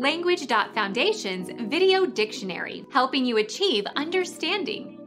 Language.Foundation's Video Dictionary, helping you achieve understanding.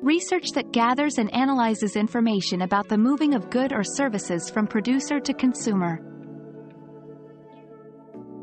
Research that gathers and analyzes information about the moving of good or services from producer to consumer.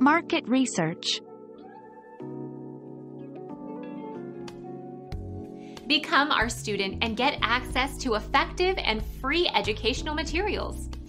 Market research. Become our student and get access to effective and free educational materials.